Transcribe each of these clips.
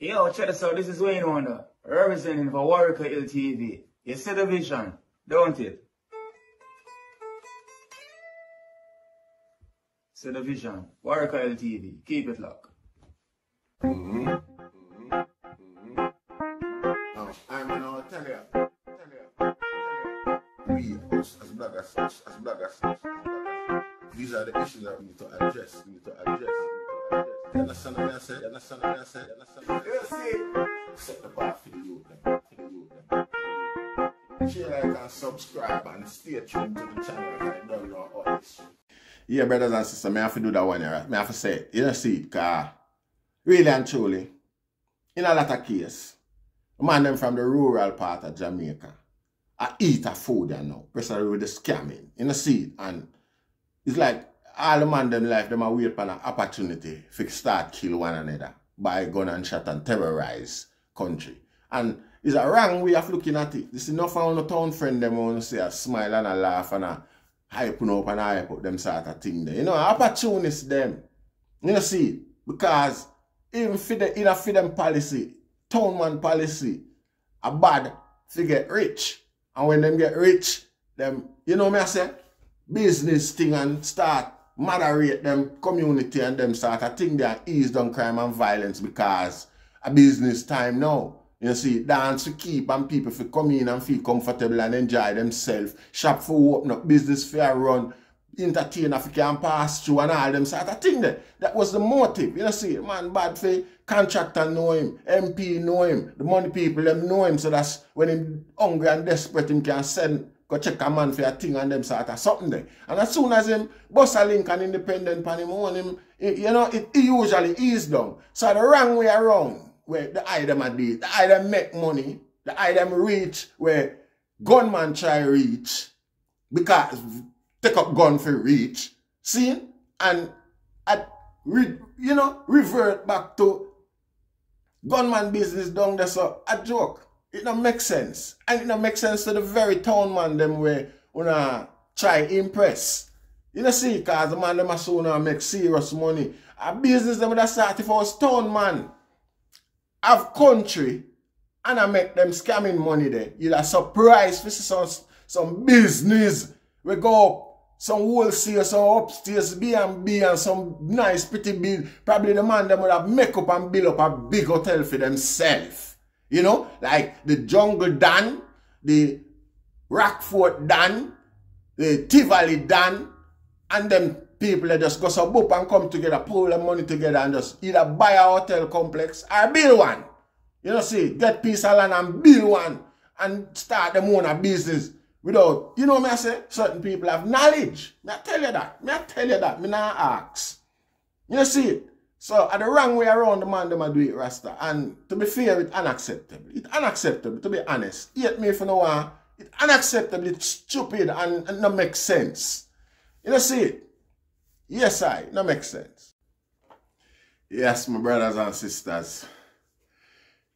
Yo, check this out. This is Wayne Wonder, representing for Warwick LTV. You see the vision, don't it? See the vision. Warieka TV. Keep it locked. Mm-hmm. Now, I'm gonna. We, us, as bloggers, us, as bloggers, us, as bloggers, these are the issues that we need to address. We need to address. Yeah, brothers and sisters, me have to do that one, right? Me have to say. You know, see, cause really and truly, in a lot of cases, man them from the rural part of Jamaica, I eat a food you know, especially with the scamming. You know, see, and it's like all the man them life, them a wait for an opportunity to start kill one another by gun and shot and terrorize country. And it's a wrong way of looking at it. This is not for the town friend them want to say a smile and a laugh and a hype up and hype up them sort of thing there. You know, opportunists them. You know, see, because even for the, in a for them policy, town man policy, a bad to get rich. And when them get rich, them, you know me I say, business thing and start moderate them community and them sort of thing there ease down crime and violence because a business time now. You see, dance to keep and people for come in and feel comfortable and enjoy themselves. Shop for open up, business fair run, entertain if you can pass through and all them sort of thing there. That was the motive. You see, man bad for contractor know him, MP know him, the money people them know him, so that's when him hungry and desperate him can send go check a man for a thing and them sort of something there. And as soon as him bust a link and independent pan him on him, you know, it, it usually is down. So the wrong way around, where the item a do it, the item make money, the item reach where gunman try reach because take up gun for reach, see? And at re, you know, revert back to gunman business down there so a joke. It don't make sense. And it don't make sense to the very town man them where wanna try impress. You know see, cause the man them a soon make serious money. A business them that start if I was town man. Have country and I make them scamming money there. You'll a surprise for some, some business. We go up some wholesale, some upstairs B&B and some nice pretty bill. Probably the man them would have make up and build up a big hotel for themselves. You know, like the Jungle Dan, the Rockfort Dan, the Tivoli Dan, and them people that just go so boop and come together, pull the money together and just either buy a hotel complex or build one. You know, see, get piece of land and build one and start them own a business without, you know me I say, certain people have knowledge. Me I tell you that. Me I tell you that. Me not ask. You know, see So, at the wrong way around, the man them a do it, Rasta. And to be fair, it's unacceptable. It's unacceptable, to be honest. Yet me for no what, it's unacceptable, it's stupid and, and not make sense. You know, see it? Yes, I, not make sense. Yes, my brothers and sisters.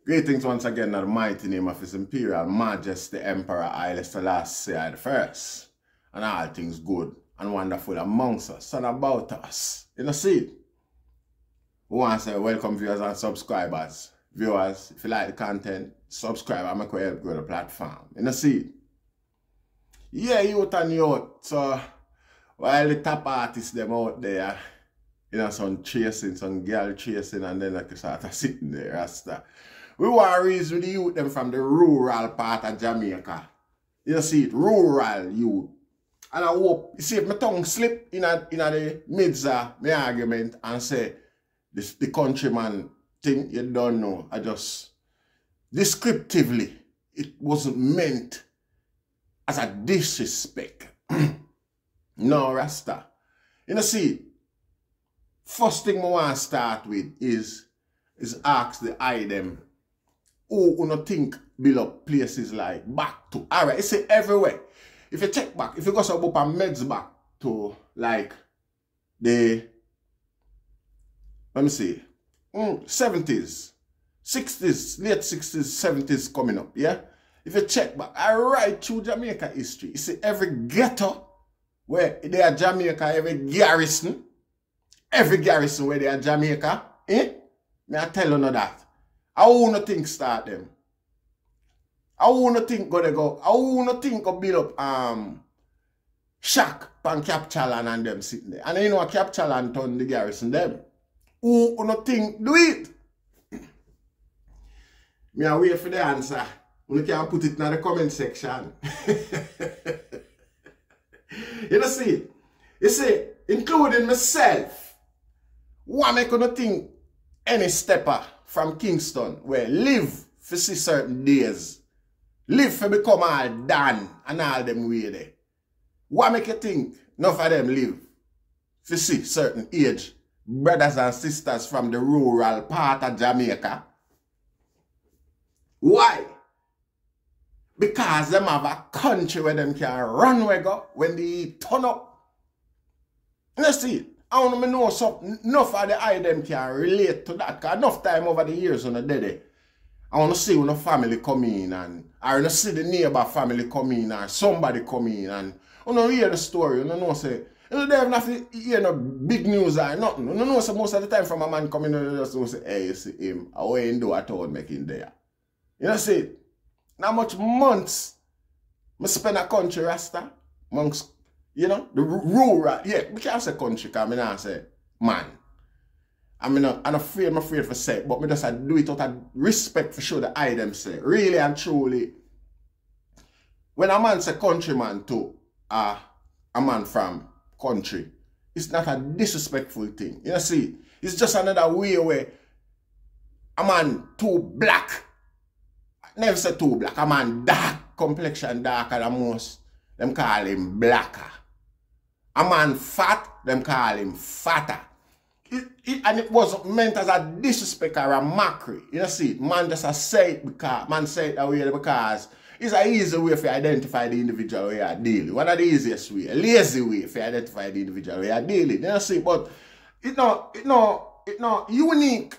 Greetings once again in the mighty name of His Imperial Majesty Emperor Haile Selassie I the First. And all things good and wonderful amongst us and about us. You know, see it? We want to welcome viewers and subscribers. Viewers, if you like the content, subscribe and make help grow the platform. You know, see? Yeah, youth and youth. So, while the top artists them out there, you know, some chasing, some girl chasing, and then like sort of sitting there, Rasta. We to raise with the youth them from the rural part of Jamaica. You see it, rural youth. And I hope, you see if my tongue slip in a, in a the midst of my argument and say, this, the countryman thing you don't know, I just, descriptively, it wasn't meant as a disrespect. no, Rasta. You know, see, first thing I want to start with is, is ask the item who you think build up places like back to, alright, it's everywhere. If you check back, if you go some up and meds back to like the, let me see, mm, 70s, 60s, late 60s, 70s coming up, yeah? If you check back, I write through Jamaica history, you see every ghetto where they are Jamaica, every garrison, every garrison where they are Jamaica, eh? Me I tell you that. I wanna think start them. I wanna think go they go. I wanna think go build up um Shack pan Capchalan and them sitting there. And you know Capchalan turn the garrison them. Who wanna think do it? Me I wait for the answer. You can put it in the comment section. you know see? You see, including myself, what make you think any stepper from Kingston where live for see certain days, live for become all done and all them way. What make you think enough of them live for see certain age brothers and sisters from the rural part of Jamaica? Why? Because them have a country where them can run where go when they turn up. You see, I want to know something, enough of the eye them can relate to that. Cause enough time over the years on the day, I want to see when a family come in and I want to see the neighbor family come in or somebody come in and I want to hear the story, you know say, they have nothing, you know, big news or nothing. You know, so most of the time from a man coming in, you just say, hey, you see him, I ain't do at all making there. You know, see, not much months I spend a country rasta amongst, you know, the rural, yeah, we can't say country because I say man. I mean, I'm afraid, I'm afraid for say, but me just I do it out of respect for sure the I them say. Really and truly, when a man say countryman to uh, a man from country, it's not a disrespectful thing. You see, it's just another way where a man too black I never say too black. A man dark complexion darker than most. Them call him blacker. A man fat, them call him fatter. It, it, and it was meant as a disrespect or a mockery. You know, see, man just a say it because man say it that way because it's an easy way for identify the individual we are dealing. One of the easiest way, a lazy way for identify the individual we are dealing. You know, see, but it not, it not, it not unique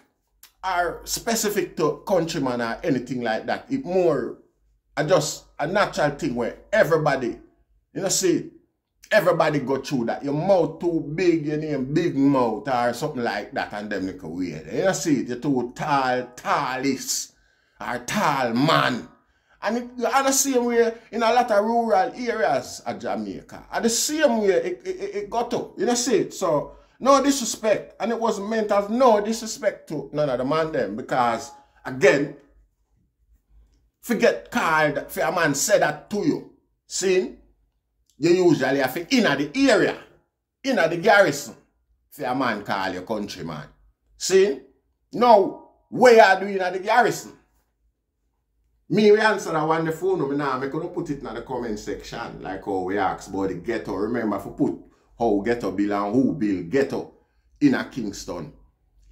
are specific to countryman or anything like that. It more a just a natural thing where everybody, you know, see, everybody go through that. Your mouth too big, your name big mouth or something like that, and them look weird. You know, see, you're too tall, tallis, or tall man. And it, and the same way in a lot of rural areas of Jamaica. And the same way it, it, it got to. You know, see, it? so no disrespect. And it wasn't meant as no disrespect to none of the man them. Because, again, forget card for a man said that to you. See? You usually have to inna the area, inna the garrison, for a man call your countryman. See? Now, where are you inna the garrison? Me, we answer that one the phone, me now, me gonna put it in the comment section, like how we ask about the ghetto. Remember, if put how ghetto bill and who bill ghetto in a Kingston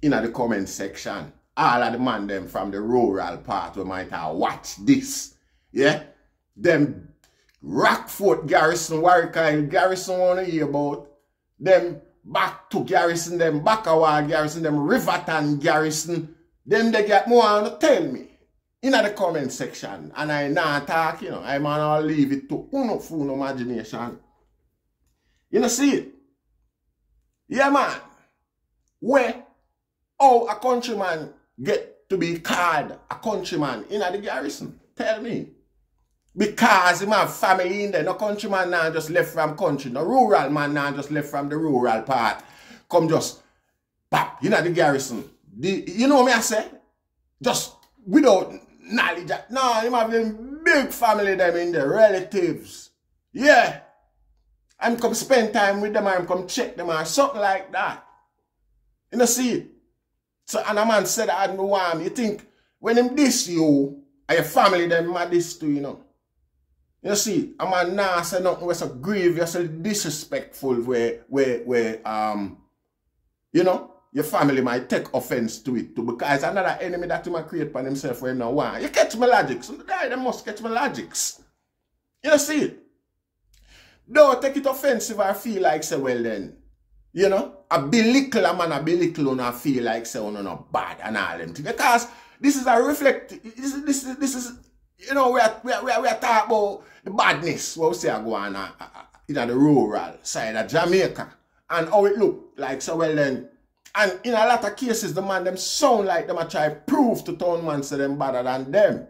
in a the comment section. All of the man them from the rural part we might have watch this. Yeah? Them Rockfort Garrison, Warieka Garrison wanna hear about. Them back to Garrison, them Bakawa Garrison, them Riverton Garrison. Them they get more to tell me in the comment section. And I not talk, you know, I man I'll leave it to uno full imagination. You know, see it? Yeah, man. Where oh a countryman get to be called a countryman in the garrison? Tell me. Because him have family in there. No countryman now just left from country. No rural man now just left from the rural part. Come just pop, you know the garrison. The, you know what I say? Just without knowledge. No, him have a big family them in the relatives. Yeah. I'm come spend time with them I'm come check them or something like that. You know, see? So, and a man said, I don't want You think, when him diss you, and your family them mad this too, you know. You see, a man now say nothing was so grievous, so disrespectful where, where, where, um, you know, your family might take offense to it too, because another enemy that he might create for himself for now why. You catch my logics. So the guy, they must catch my logics. You know, see it? Don't take it offensive or feel like say, well then, you know, a belittle a man, a belittle on feel like say, oh no, no, bad and all them things. Because this is a reflect, this is, this is, this is you know, we are, we are, we are, we are talking about the badness, what we say go on uh, uh, uh, the rural side of Jamaica. And how it look like, so well then, And in a lot of cases, the man them sound like them a try prove to town man say them better than them.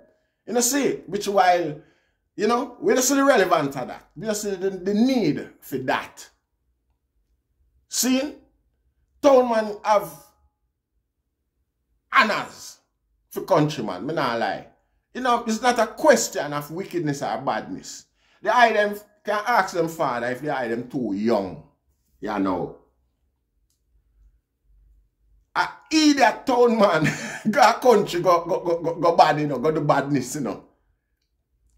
You know, see, which while, you know, we don't see the relevance of that. We don't see the, the need for that. See, town man have honors for countryman, me not lie. You know, it's not a question of wickedness or badness. The item can ask them father if the item too young. You know. A idiot town man go country go, go, go, go, bad, you know, go do badness, you know.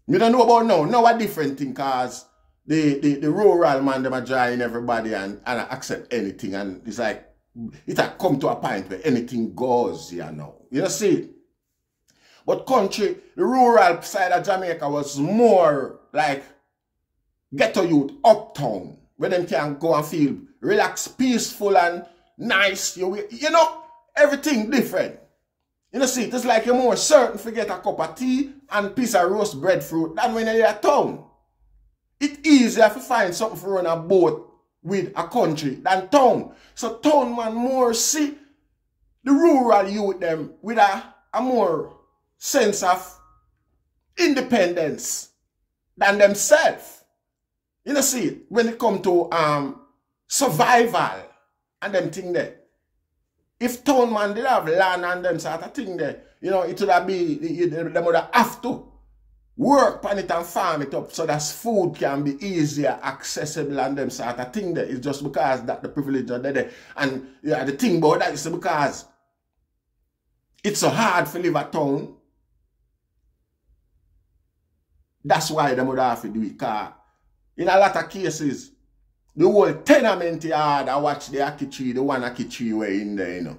You don't know about now. Now a different thing cause the, the, the rural man them are drying everybody and, and accept anything and it's like it had come to a point where anything goes, you know. You know see? But country, the rural side of Jamaica was more like ghetto youth uptown where them can go and feel relaxed, peaceful and nice. You, you know, everything different. You know, see, it's like you're more certain to get a cup of tea and piece of roast breadfruit than when you're at town. It's easier to find something for run a boat with a country than town. So town man more see the rural youth them with a, a more sense of independence than themselves. You know, see, when it come to um survival and them thing there. If town man did have land and them sort of thing there, you know, it would have be, them would have to work on it and farm it up so that food can be easier accessible and them sort of thing there. It's just because that the privilege are there. And yeah, the thing about that is because it's so hard to live town. That's why they would have to do it. Cause in a lot of cases, the whole tenement yard I watch the Aki tree, the one Aki tree way in there, you know.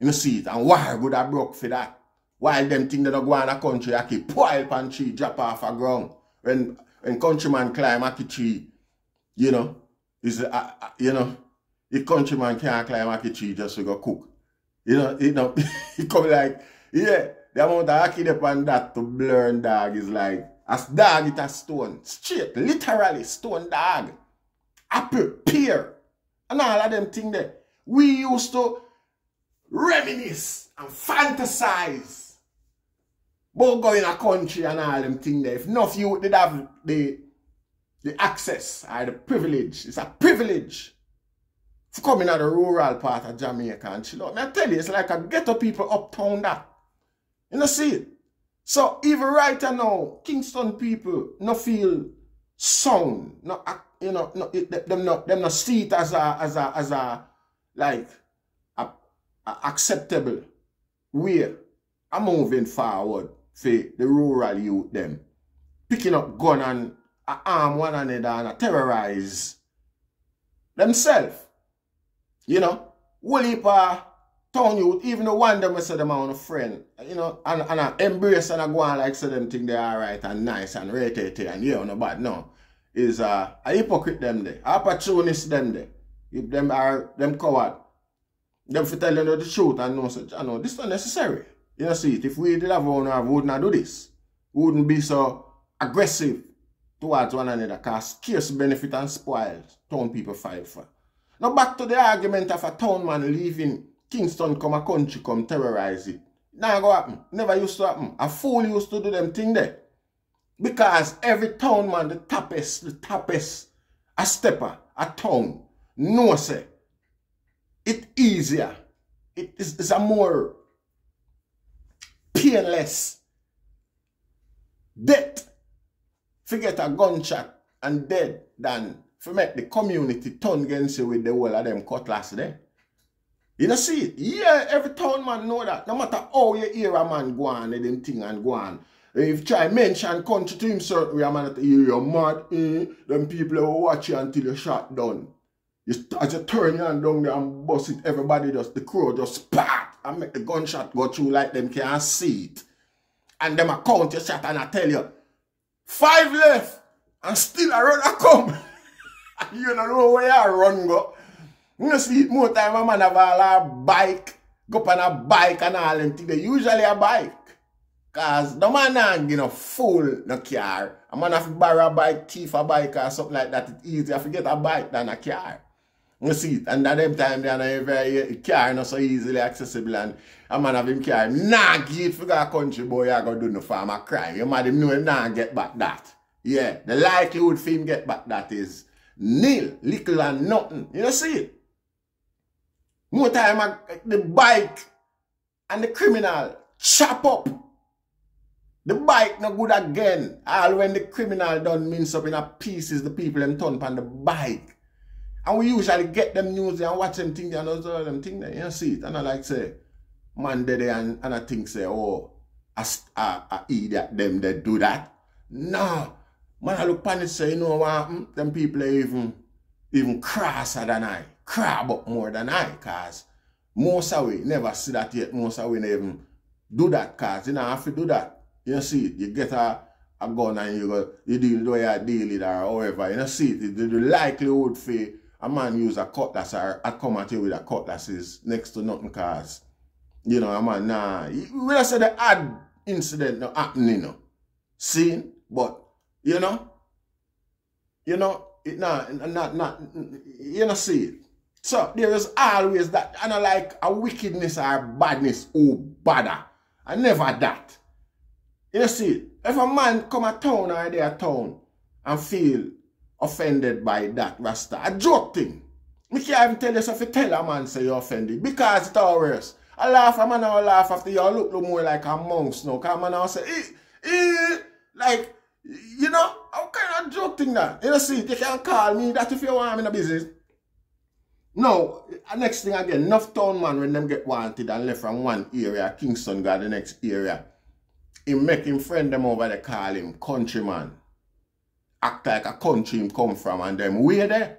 You know, see it. And why would I broke for that? While them think they don't go on a country, Aki pile pan tree, drop off a ground. When when countryman climb Aki tree, you know, is uh, uh, you know, the countryman can't climb Aki tree just to go cook. You know, you know, he come like, yeah, the amount of Aki upon that to blur dog is like, as dog it a stone. Straight, literally stone dog. Apple, pear, and all of them thing there. We used to reminisce and fantasize about going a country and all them thing there. If enough you did have the the access or the privilege, it's a privilege to come in at the rural part of Jamaica and chill out. I tell you, it's like a ghetto people uptown that. You know see it? So even right now, Kingston people no feel sound, no you know, no, it, them not them not see it as a as a as a like a, a acceptable way. I'm moving forward for the rural youth them picking up gun and uh, arm one another and uh, terrorize themselves. You know, whole heap town youth, even the one them say them are on a friend, you know, and, and I embrace and I go on like say them think they are right and nice and rated and you know, but no. Is uh, a hypocrite them there, opportunist them there. If them are them coward, them for telling you the truth and know such, I know this is not necessary. You know, see it. If we did have one, we would not do this. We wouldn't be so aggressive towards one another because scarce benefit and spoils town people fight for. Now back to the argument of a town man leaving Kingston come a country come terrorize it. Now go happen. Never used to happen. A fool used to do them thing there. Because every town man, the toughest, the toughest, a stepper, a town, no say, it easier. It is a more painless death. Forget a gunshot and dead than for make the community turn against you with the whole of them cutlass there. You know see it? Yeah, every town man know that. No matter how you hear a man go on, them thing and go on. If try mention country to him certain man you mad, eh? Them people will watch you until you shot done. You, as you turn your hand down there and bust it, everybody just, the crow just pat and make the gunshot go through like them can't see it. And them a count your shot and I tell you, five left and still a run come. you don't know where I run go. You see more time a man have a bike, go up on a bike and all them things. Usually a bike. Cause the man not get no fool no car. A man have to borrow a bike, thief a bike or something like that. It's easier to get a bike than a car. You see it. And at them time, they are very eh, car not so easily accessible. And a man have him car, nah, get for a country boy, I go do no farm a crime. You might know him nah get back that. Yeah, the likelihood for him get back that is nil, little and nothing. You know see it? More time the bike and the criminal chop up. The bike no good again. All when the criminal done mince up in a pieces, the people them turn on the bike. And we usually get them news and watch them things and all them things. You see it? And I like say, man dead and, and I think say, oh, a, a, idiot them they do that. No. Man I look on it say, you know what hmm? Them people are even even crosser than I. Crab up more than I. Cause most of we never see that yet. Most of we never even do that cause you know have to do that. You see it. You get a a gun and you go you deal the way you deal it or however. You know see it. The, the likelihood for a man use a cutlass or a come at you with a cutlass is next to nothing cause you know a man nah we just say the odd incident no happening you know. Seen but you know you know it not not not you know see it. So there is always that and I like a wickedness or badness oh badder. I never that. You see, if a man come a town or they a town and feel offended by that Rasta. A joke thing. Me can't even tell you if you tell a man say you're offended. Because it's all worse. I laugh, a man I laugh after you look more like a monk now. Because man I say, eh, eh, like, you know, how kind of joke thing that? You know, see, you can call me that if you want me in a business. No, next thing again, enough town man when them get wanted and left from one area, Kingston got the next area. He make him friend them over there call him countryman act like a country him come from and them way there. Eh?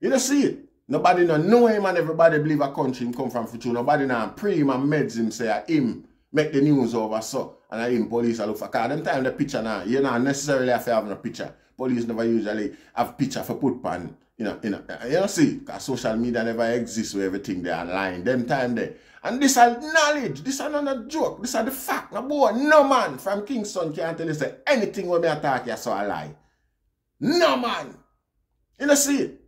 You don't see it. Nobody no know him and everybody believe a country him come from for true. Nobody now pre him and meds him say ah, him make the news over so and I him police I look for car. Them time the picture now, you not necessarily have to have a picture. Police never usually have picture for put pan. You know, you know, you know see, because social media never exists where everything they online. Them time there. And this are knowledge. This are not a joke. This are the fact. No boy, no man from Kingston can tell you say anything when me attack you so I lie. No, man. You know, see?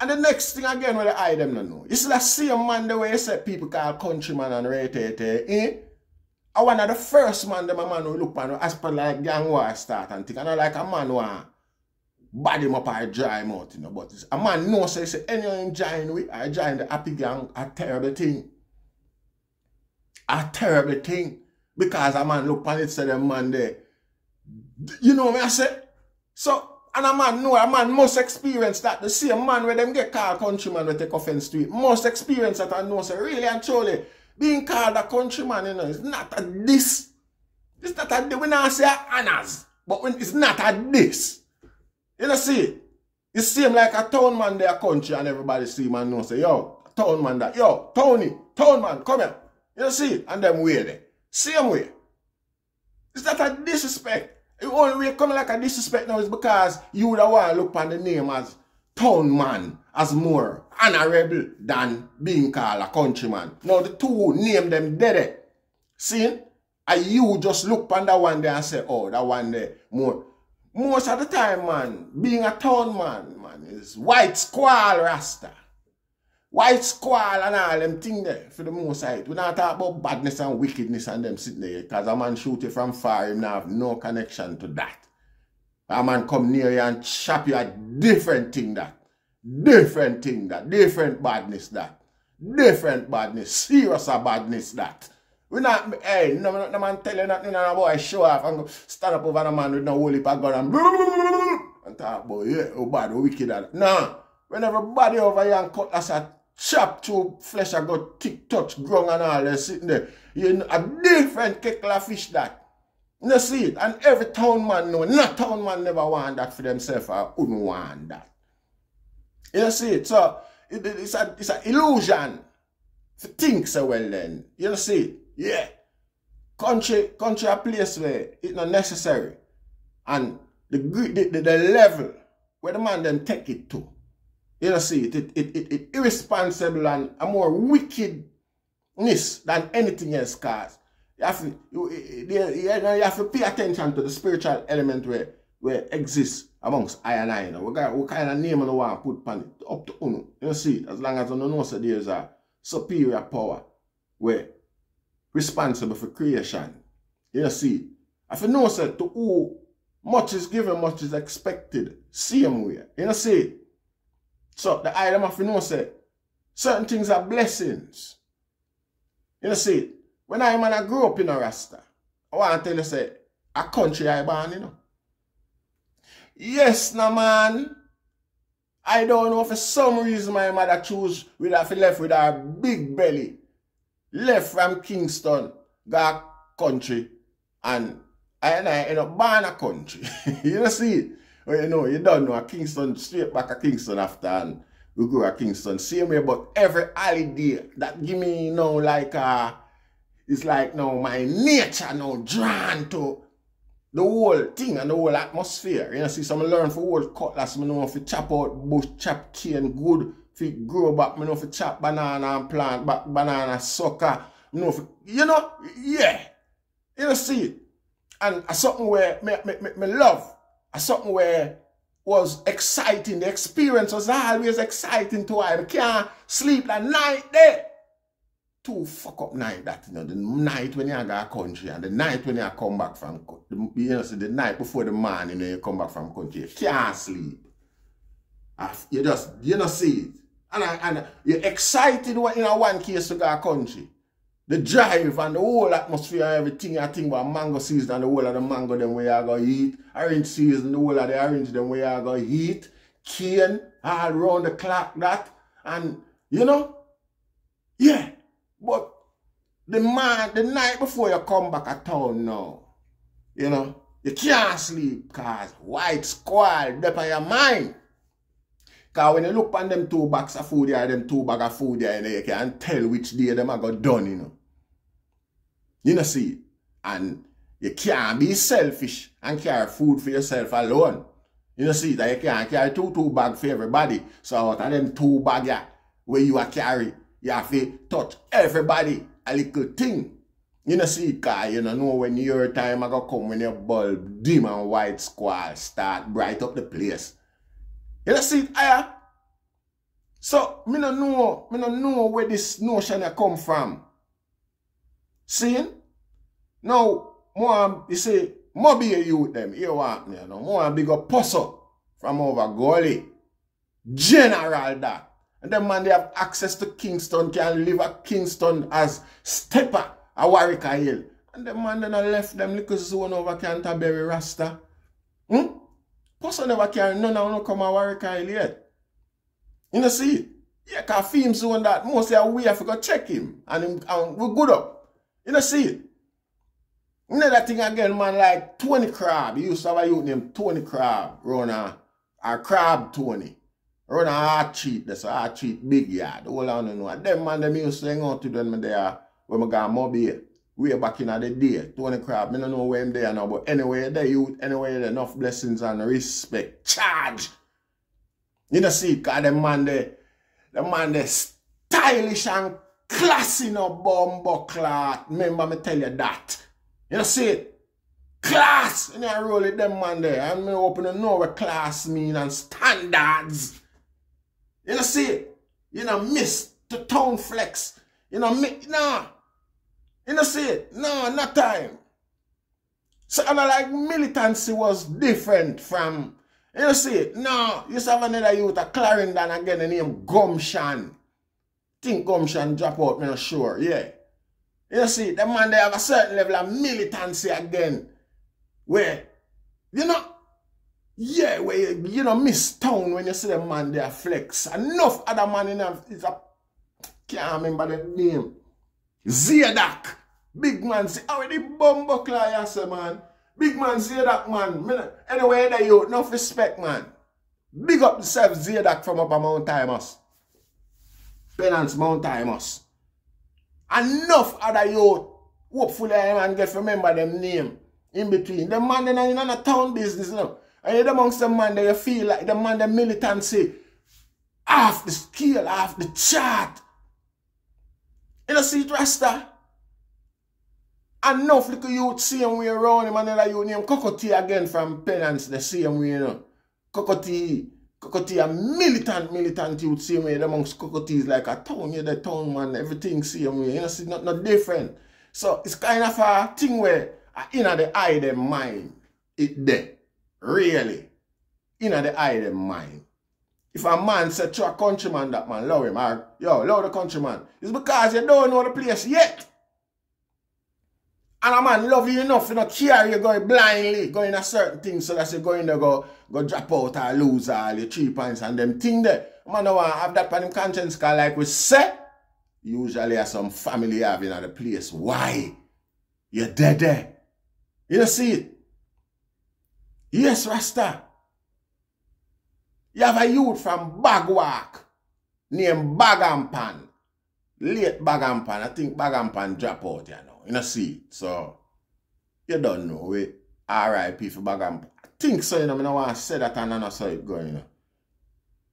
And the next thing again, where the eye them no know. See that same man the way you say people call countryman and rate eh? I one of the first man them a man who look on as per like gang war start and think. And I like a man who body him up or dry him out, you know. But a man knows say, say any him join with, I join the happy gang, I a terrible thing. A terrible thing. Because a man look on it say the man there. You know what I say? So, and a man know, a man must experience that. The same man where them get called countryman will take offense to it. Must experience that and know, say, really and truly, being called a countryman, you know, it's not a this. It's not a, we not say honors, but when it's not a this. You know, see, It same like a town man there country and everybody see man know, say, yo, town man that, yo, Tony, town man, come here. You see, and them way there. Eh? Same way. It's not a disrespect. The only way coming like a disrespect now is because you would have want to look on the name as town man as more honorable than being called a countryman. Now the two name them dead. Eh? See? And you just look on that one there and say, oh, that one there more. Most of the time, man, being a town man, man, is white squall rasta. White squall and all them thing there for the most side. We not talk about badness and wickedness and them sitting there. Because a man shoot you from far, him have no connection to that. A man come near you and chop you a different thing that. Different thing that. Different badness that. Different badness. Serious badness that. We not, hey, no, no, no man tell you nothing, no boy show off and go stand up over a man with no whole heap of gun and, and talk about, yeah, oh bad, oh wicked. No. When everybody over here and cut us a chop through flesh I got tick touch ground and all that sitting there. You know, a different kettle of fish that. You see it? And every town man know, not town man never want that for themselves or wouldn't want that. You see it? So it, it's a it's an illusion to think so well then. You see it? Yeah. Country country a place where it's not necessary. And the, the, the, the level where the man then take it to. You know, see, it, it, it, it, irresponsible and a more wickedness than anything else cause. You have to, you, you, you have to pay attention to the spiritual element where where exists amongst I and I. You know? we got what kind of name I want to put on it. Up to uno. You know, see, as long as you know so there's a superior power where responsible for creation. You know, see, if you know so to who much is given, much is expected. Same way. You know see? So the item of you know say certain things are blessings. You know see? When I man I grew up in a Rasta, I want to tell you say a country I born, you know. Yes, no man. I don't know for some reason my mother choose with have left with her big belly. Left from Kingston, got country, and I and I end up born a country. you know see? Well, you know, you don't know a Kingston, straight back a Kingston after and we go to Kingston. Same way, but every holiday that give me, you know, like uh it's like now my nature now drawn to the whole thing and the whole atmosphere. You know, see, some learn for whole cutlass, I know if chop out bush, chop cane good, you grow back, I know you chop banana and plant back banana sucker, you know, you, know, yeah. You know, see it. And a something where me, me, me, me love, a something where was exciting. The experience was always exciting to I can't sleep that night there. Two fuck up night that you know the night when you go to country and the night when you come back from you know so the night before the morning when you come back from country you can't sleep. Ah, you just you know see it. And, and you're excited when you a one case to go country the drive and the whole atmosphere everything I think about mango season and the whole of the mango them where you go eat. Orange season the whole of the orange them where you go eat. Cane all around the clock that. And you know? Yeah. But the man, the night before you come back at town now, you know, you can't sleep because white squall up on your mind. Because when you look on them two bags of food there, them two bags of food there, you can't tell which day them are got done, you know. You know, see, and you can't be selfish and carry food for yourself alone. You know, see, that you can't carry two, two bags for everybody. So out of them two bags yeah, where you are carry, you have to touch everybody a little thing. You know, see, car, you know, know when your time I go come when your bulb dim and white squall start bright up the place. You know, see, I So, me no know, me no know where this notion come from. See? Now, more, you see, more be a youth them, you want me, you know, more big up puzzle from over Gully. General that. And the man they have access to Kingston, can live at Kingston as stepper at Warieka Hill. And the man then left them little zone over Canterbury Rasta. Hmm? Person never carry none of them come at Warieka Hill yet. You know see? Yeah, cause film zone that mostly we have to go check him. And, him, and we good up. You know see? Another thing again, man, like Tony Crab. He used to have a youth named Tony Crab. Run a, a Crab Tony. Run a hard cheat, that's a hard cheat big yard. Hold on, know. Them man, them used to hang out to them there when I got mobile. Way back in the day. Tony Crab, I don't know where I'm there now, but anyway, they youth, anyway, enough blessings and respect. Charge! You know, see, cause them man, they, the man, they stylish and classy, no bumbo clot. Remember me tell you that. You see it? Class! And I roll it, them man there. And me open to know what class mean and standards. You know, see it? You know, miss the tone flex. You know, mi nah. You know, see it? No, not time. So, I like, militancy was different from, you know, see it? No, you have another youth, a Clarendon again, the name Gumshan. Think Gumshan drop out, me sure, yeah. You see, the man, they have a certain level of militancy again, where, you know, yeah, where you, you know, miss town when you see the man there flex. Enough other man in a, is a, can't remember the name. Zadak. Big man, see how oh, the bumbo say, man. Big man, Zadak, man. Anyway, there you, enough respect, man. Big up yourself, Zadak from up a Mount Timus. Penance Mount Timus. Enough other you, hopefully I man get remember them name in between. The man in a town business, know. And you amongst the man that you feel like the man the militancy off the scale, off the chart. You know, see Rasta? enough little youth same way around him another youth named Cocoa again from Penance the same way, you know. Cocoa Cocoa a militant, militant youth same way amongst Cocoa like a town, yeah, the town man, everything same way, you know, see, not, not different. So it's kind of a thing where uh, in the eye the mind, it there, really. In the eye the mind. If a man said to a countryman that man love him, or yo, love the countryman, it's because you don't know the place yet. And a man love you enough, you know, care you going blindly, going a certain thing so that you going to go, go drop out or lose all your three points and them thing there. Man don't want have that on him conscience because like we say, usually have some family having at the place. Why? You're dead there. You see it? Yes, Rasta. You have a youth from Bagwalk named Bagampan. Late Bagampan. I think Bagampan drop out, you know. You know, see. So, you don't know. We RIP for Bagampan. I think so, you know. I don't want to say that and I know how it going, you know.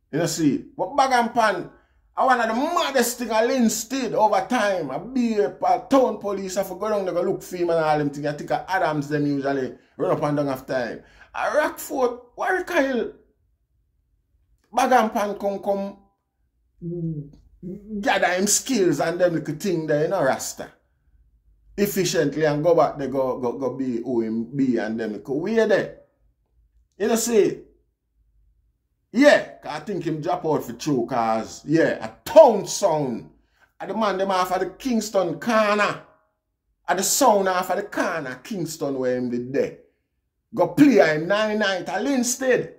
You know, see. But Bagampan, I one of the maddest thing I Linstead over time. I be a, town police. I for go down there go look for him and all them things. I think Adams them usually run up and down after time. A Rockfort, Warieka Hill, Bagampan come come gather him skills and them little thing there, you know, Rasta. Efficiently and go back there, go, go, go be who him be and them little way there. You know, see, yeah, I think him drop out for true cause, yeah, a town sound. And the man them off of the Kingston corner. At the sound off of the corner, Kingston where him did there. Go play him nine night at Linstead.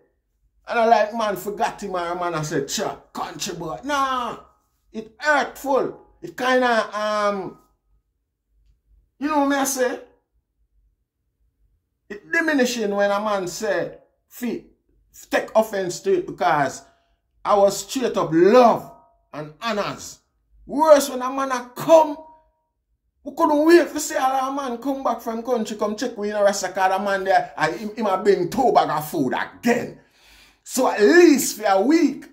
And I like, man, forgot him or man, I said, cha, country boy. Nah, it hurtful. It kind of, um, you know what I say? It diminishing when a man say, fit, take offense to it because I was straight up love and honors. Worse when a man a come, we couldn't wait to see a man come back from country, come check with you know, Rasta, a man there, and him, him a bring two bag of food again. So at least for a week,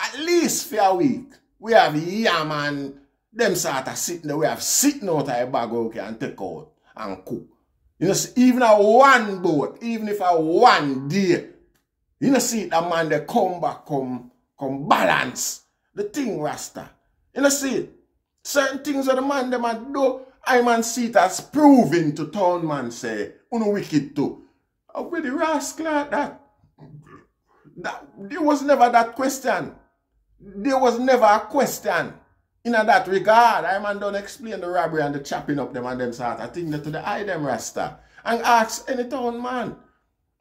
at least for a week, we have yam and them sort of sitting there. We have sitting out of a bag okay and take out and cook. You know, see, even a one boat, even if a one day, you know, see that man they come back, come, come balance the thing, Rasta. You know, see certain things that the man them man do, I man see it as proving to town man say, uno wicked too. How will the rascal that? That, there was never that question. There was never a question in that regard. I man don't explain the robbery and the chopping up them and them sort I think that to the eye them rasta. And ask any town man.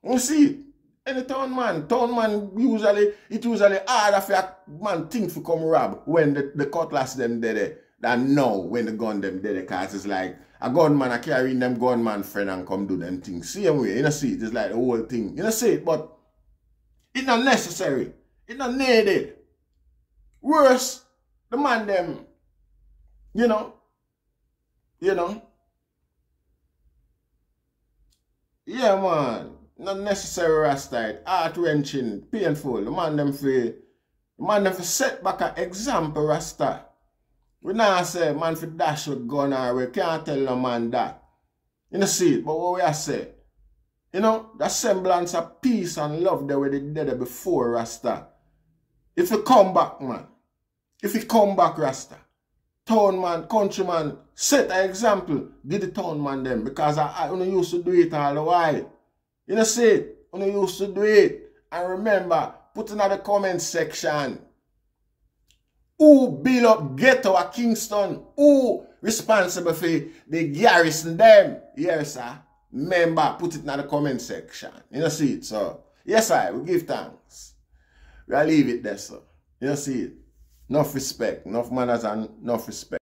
You see, any town man, town man usually, it usually harder for a man think to come rob when the, the cutlass them dead than now when the gun them dead because it's like a gunman a carrying them gunman friend and come do them things. Same way, you know see it, it's like the whole thing. You know see it, but it's not necessary. It's not needed. Worse, the man them, you know, you know. Yeah, man. Not necessary rasta heart wrenching, painful. The man them for the man them for set back an example rasta. We not say man for dash with gun or we can't tell no man that. You know see but what we are say? You know, that semblance of peace and love that we did dead before Rasta. If you come back, man. If you come back, Rasta. Town man, countryman, set an example. Give the town man them. Because I, I only used to do it all the while. You know, see it? Only used to do it. And remember, put in the comment section. Who build up ghetto at Kingston? Who responsible for the garrison them? Yes, sir. Remember, put it in the comment section. You know, see it, so. Yes, I will give thanks. We'll leave it there, sir. You know, see it. Enough respect, enough manners and enough respect.